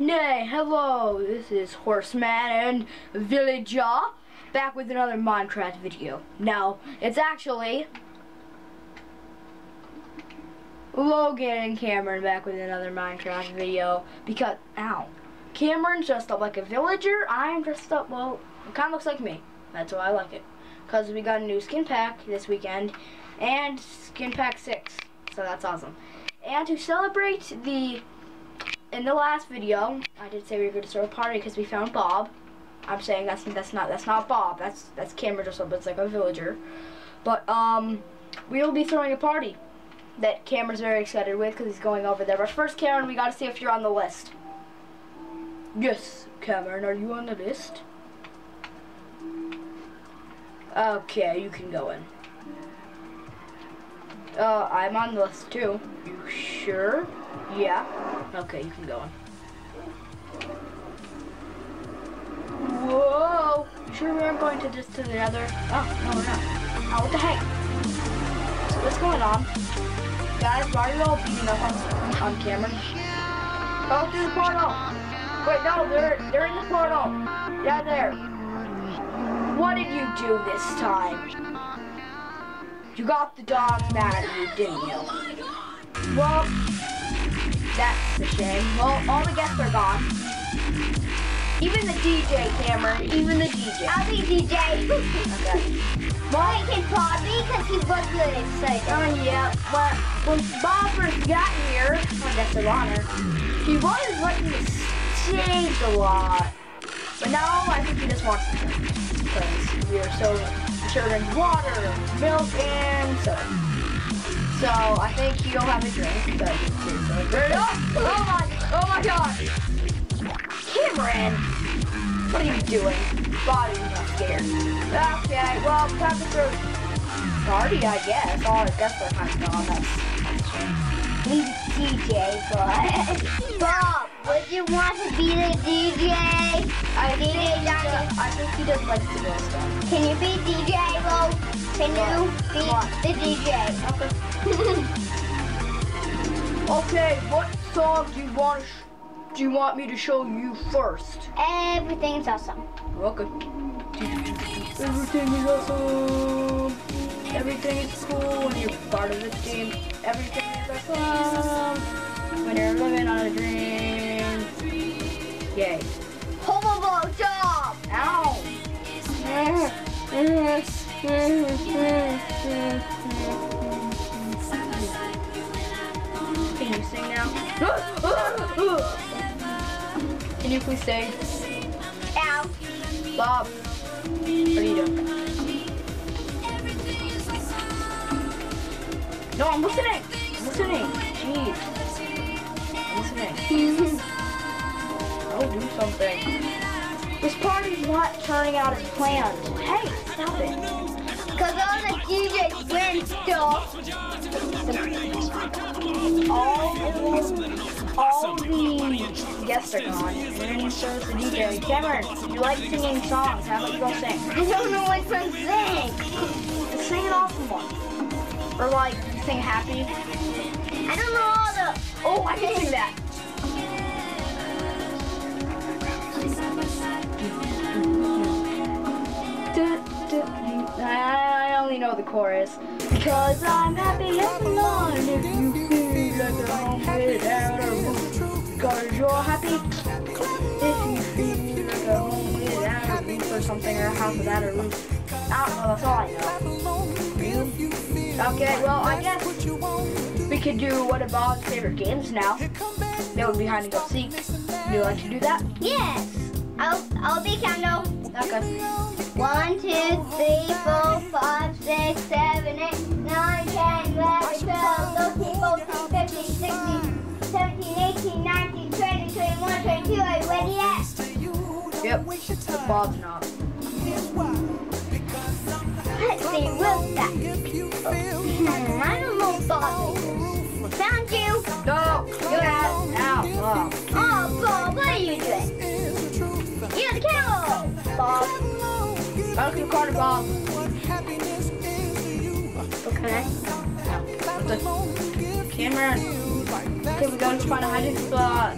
Nay, hello, this is Horseman and Villager back with another Minecraft video. Now, it's actually Logan and Cameron back with another Minecraft video because, ow, Cameron's dressed up like a villager, I'm dressed up, well, it kind of looks like me. That's why I like it. Because we got a new skin pack this weekend and skin pack 6, so that's awesome. And to celebrate the in the last video, I did say we were going to throw a party because we found Bob. I'm saying that's that's not that's not Bob. That's that's Cameron or something. It's like a villager. But um, we will be throwing a party that Cameron's very excited with because he's going over there. But first, Cameron, we got to see if you're on the list. Yes, Cameron, are you on the list? Okay, you can go in. Uh, I'm on the list too. You sure? Yeah. Okay, you can go in. Whoa! Sure we aren't going to just to the other? Oh, no, we're not. Oh, what the heck? So what's going on? Guys, why are you all beating up on, on Cameron? Oh, go through the portal! Wait, no, they're, they're in the portal! Yeah, there. What did you do this time? You got the dog mad at you, didn't you? Well, that's a shame. Well, all the guests are gone. Even the DJ, Cameron. Even the DJ. I'll be DJ. okay. Well, he can Bobby because he was really excited. Oh, yeah. But when Bob first got here, I guess of honor, he was liking the stage a lot. But now I think he just wants to because we are so serving water, milk, and soda. So I think he'll have a drink. But oh, oh my, oh my God, Cameron, what are you doing? Body's not scared. Okay, well, time to throw party, I guess. Oh, all our guests are kind of that's He's DJ, but Bob, would you want to be the DJ? I think, I think he does like to go stuff. Can you be DJ, Bo? Can you be the DJ? Okay. okay, what song do you want do you want me to show you first? Everything's awesome. Okay. Everything is awesome. Everything is cool when you're part of this team. Everything is awesome when you're living on a dream. Yay. Ow! Can you sing now? Can you please sing? Ow. Bob, what are you doing? No, I'm listening. I'm listening. Jeez. I'm listening. I'll do something. This party's not turning out as planned. Hey, stop it. Because all the DJs went stuff. All, all the guests are gone. And so is the DJ. Cameron, you like singing songs. How about you go sing? I don't know what to sing. Just sing an awesome one. Or like, sing happy. I don't know all the... Oh, I can sing that. I only know the chorus. Cause I'm happy and alone if you feel like a home without a roof. Cause you're happy if you feel like a home without a roof or something or a house without a roof. I don't know, that's all I know. Okay, well I guess we could do one of Bob's favorite games now. That would be hide and go seek. Would you like to do that? Yes. I'll, I'll be Kendall. Okay. One, two, three, four, five, six, seven, eight, nine, ten, eleven, twelve, thirteen, fourteen, fifteen, sixteen, seventeen, eighteen, nineteen, twenty, twenty-one, twenty-two. Are you ready yet? Yep. Bob's not. Let's see, what's that? Hmm, I don't know Bob. Found you. No! Get out! Now! Oh. Oh, Bob, what are you doing? Bob. To the Bob. Okay. The Cameron. Okay, we gotta find a hiding spot.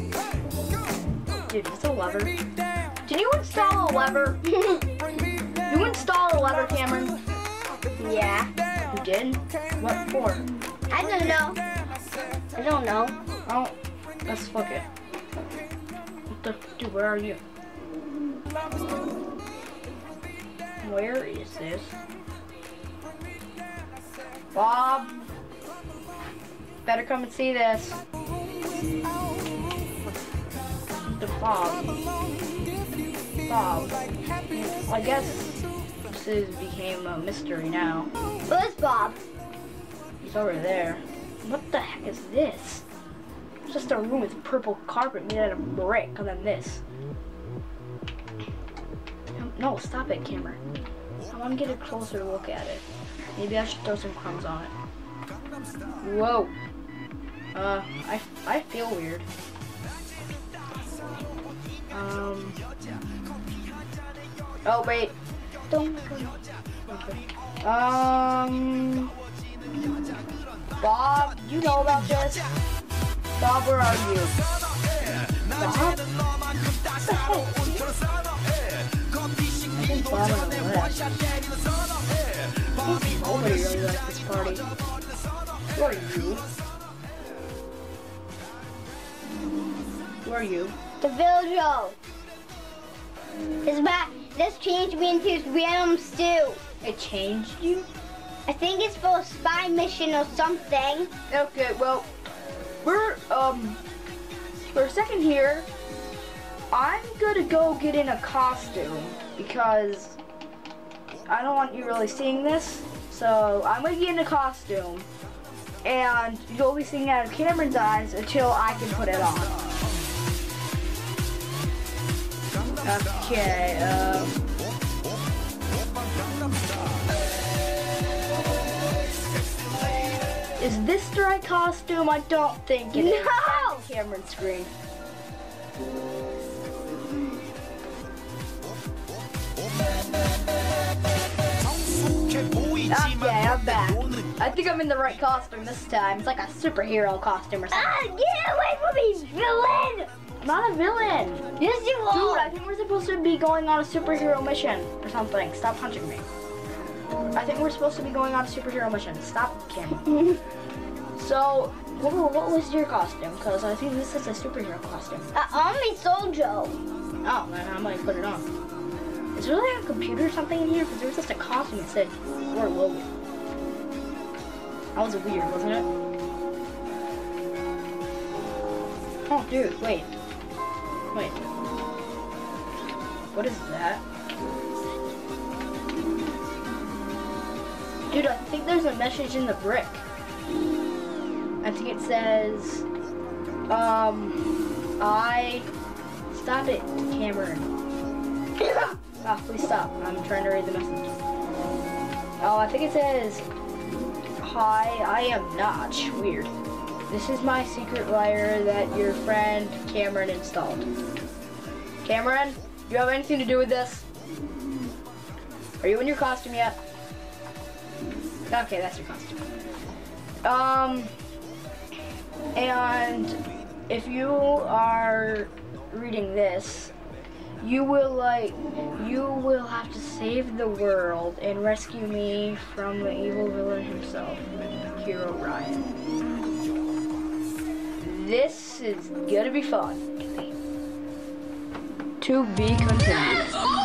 Dude, it's a lever. Can you install a lever? you install a lever, Cameron? yeah. You did? What for? I don't know. I don't know. Oh, let's fuck it. What the, dude, where are you? Where is this? Bob! Better come and see this. The Bob. Bob. I guess this is, became a mystery now. Where's Bob? He's over there. What the heck is this? It's just a room with purple carpet made out of brick, and then this. No, stop it, camera. I want to get a closer look at it. Maybe I should throw some crumbs on it. Whoa. Uh, I, I feel weird. Um. Oh, wait. Don't Okay. Um. Bob, you know about this? Bob, where are you? Bob? What the? I on the left. Nobody really likes this party. Who are you? Who are you? The Viljo. This back. This changed me into random stew. It changed you? I think it's for a spy mission or something. Okay, well, we're, um, for a second here, I'm gonna go get in a costume because I don't want you really seeing this. So I'm gonna get in a costume and you'll be seeing out of Cameron's eyes until I can put it on. Okay, um. Is this the right costume? I don't think it is. No! Cameron screen. Okay, I'm back. I think I'm in the right costume this time. It's like a superhero costume or something. Ah, get away from me, villain! I'm not a villain. Yes, you are. Dude, I think we're supposed to be going on a superhero mission or something. Stop punching me. I think we're supposed to be going on a superhero mission. Stop, Kim. so, what, what was your costume? Because I think this is a superhero costume. Uh, Army soldier. Oh, then I might put it on. Is there like a computer or something in here? Because there was just a costume that said Fort Logan. That was weird, wasn't it? Oh, dude, wait. Wait. What is that? Dude, I think there's a message in the brick. I think it says, um, I, stop it, Cameron. Ah, please stop. I'm trying to read the message. Oh, I think it says, Hi, I am Notch. Weird. This is my secret wire that your friend Cameron installed. Cameron, you have anything to do with this? Are you in your costume yet? Okay, that's your costume. Um, and if you are reading this, you will like, you will have to save the world and rescue me from the evil villain himself, Herobrine. This is gonna be fun. To be continued.